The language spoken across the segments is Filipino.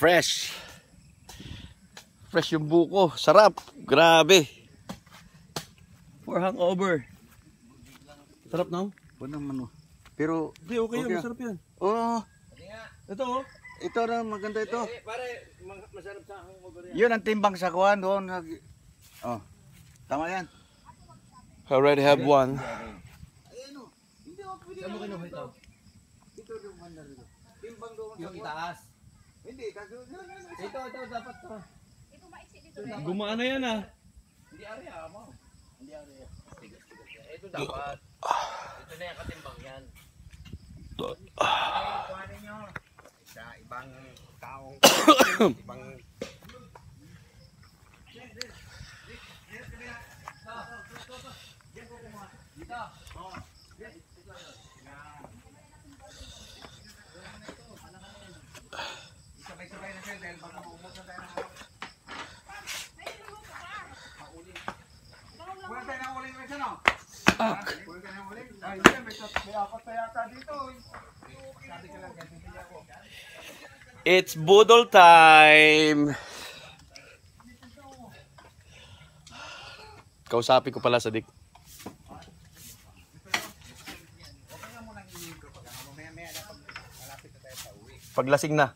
Fresh. Fresh yung buko. Sarap. Grabe. For hangover. Sarap no? Wala naman oh. Pero, Hindi, okay, Okay. yan. Masarap yan. oh, Ito oh. ito na maganda ito. pare, masarap sa hangover Yun ang timbang sa kuhan doon. Oh, tama yan. I already have one. Hindi ako pwede kinuha ito? Yung. Timbang doon sa Yung itaas. Hindi, kasi Ito, ito, dapat to. Ito maiksi dito. Gumaan na yan ah. Hindi area mo. Hindi area. Tigas, tigas. Ito dapat. Ito na yung katimbang yan. Ay, kuhanin nyo. Sa ibang taong, ibang sabay-sabay na Hindi, may, may apat na dito. Sabi ka lang, niya ako. It's budol time. Kausapin ko pala sa dik. Paglasing na.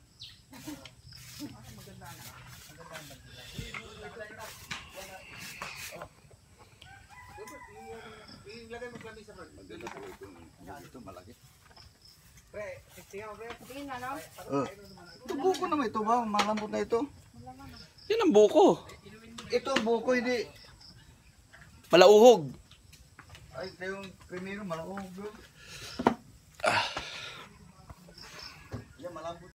Ilagay mo kami sa front. Maganda po ito. Ito malaki. Pre. Tingin na, no? Uh, ito buko naman ito ba? Malambot na ito. Yan ang buko. Ito buko hindi. Malauhog. Ay, ito yung primero malambot. Yan malambot.